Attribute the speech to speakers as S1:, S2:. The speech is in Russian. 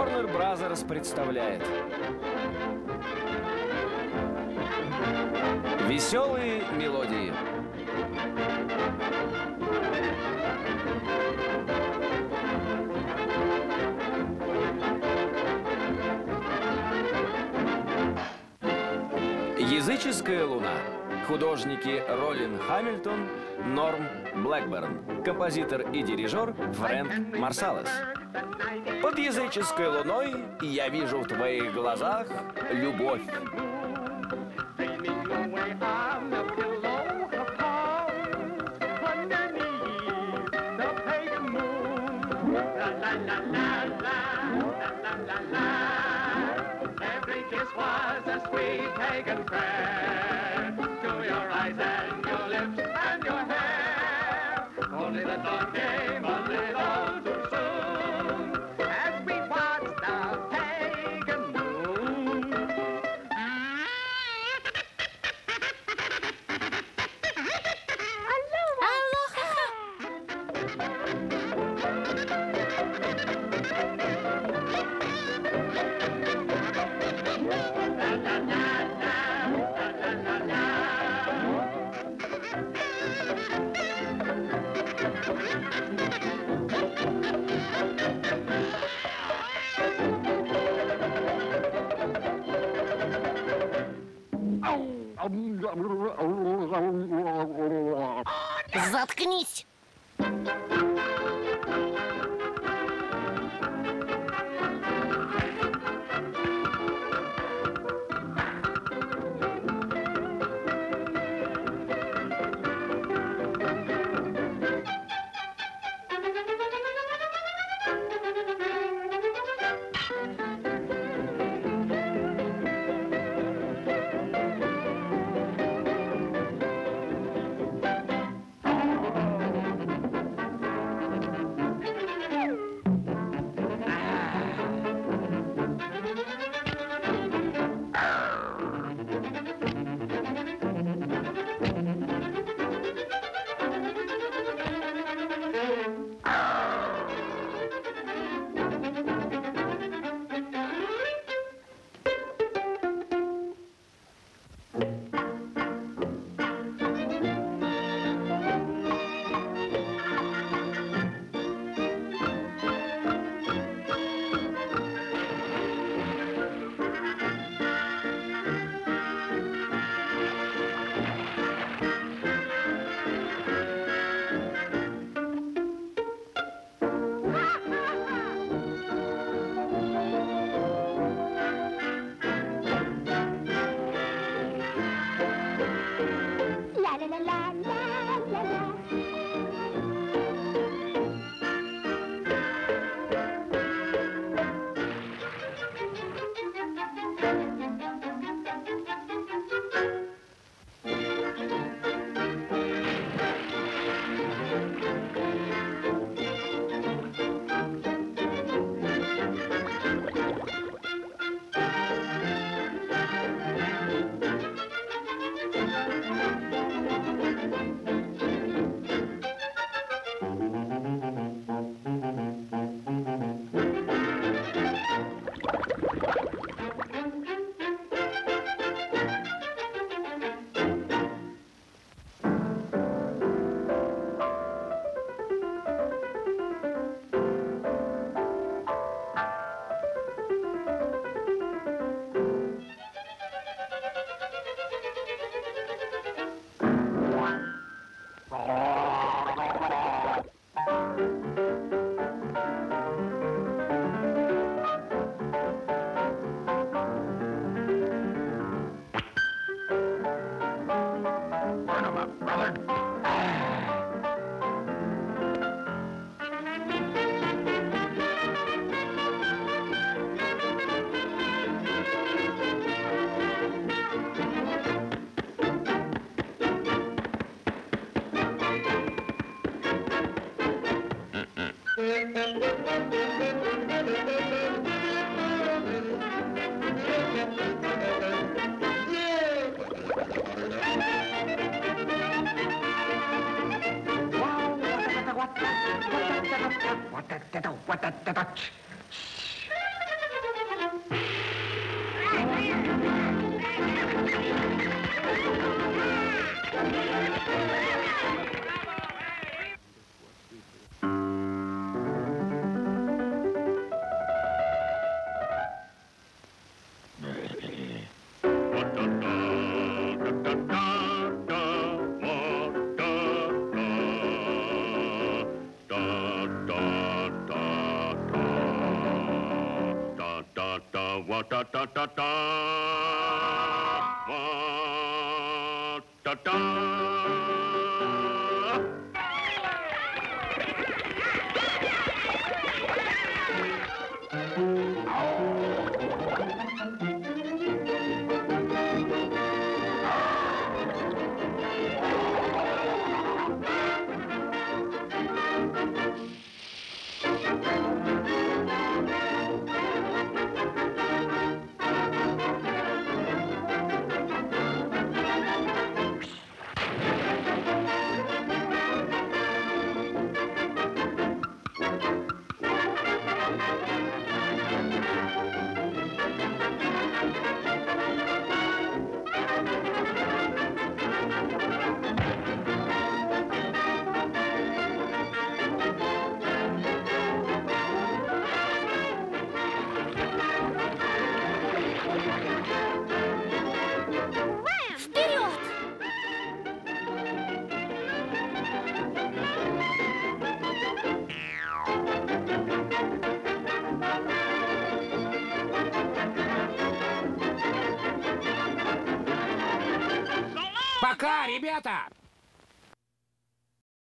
S1: Warner Brothers представляет. Веселые мелодии. Языческая луна. Художники Ролин Хамильтон, Норм Блэкберн. Композитор и дирижер Фрэнк Марсалес Под языческой луной я вижу в твоих глазах любовь
S2: Заткнись! What a what a
S3: what a
S4: what a wa ta ta ta ta.
S5: Wa ta
S4: ta.
S2: Пока, ребята!